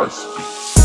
I speak.